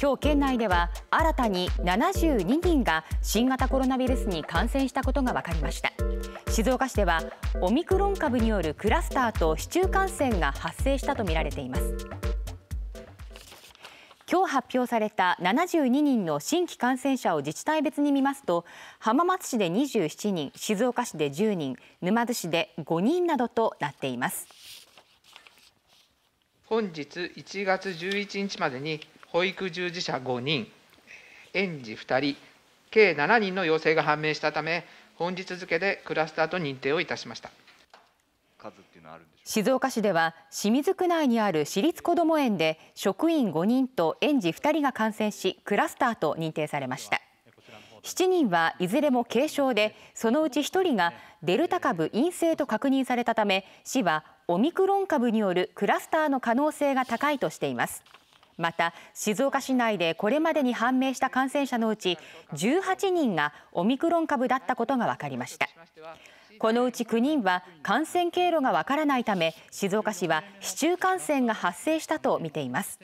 今日県内では新たに72人が新型コロナウイルスに感染したことが分かりました。静岡市ではオミクロン株によるクラスターと市中感染が発生したとみられています。今日発表された72人の新規感染者を自治体別に見ますと浜松市で27人静岡市で10人沼津市で5人などとなっています。本日1月11日までに保育従事者5人。園児2人。計7人の陽性が判明したため本日付でクラスターと認定をいたしました。静岡市では清水区内にある私立こども園で職員5人と園児2人が感染しクラスターと認定されました。7人はいずれも軽症でそのうち1人がデルタ株陰性と確認されたため市はオミクロン株によるクラスターの可能性が高いとしています。また静岡市内でこれまでに判明した感染者のうち18人がオミクロン株だったことが分かりました。このうち9人は感染経路が分からないため静岡市は市中感染が発生したと見ています。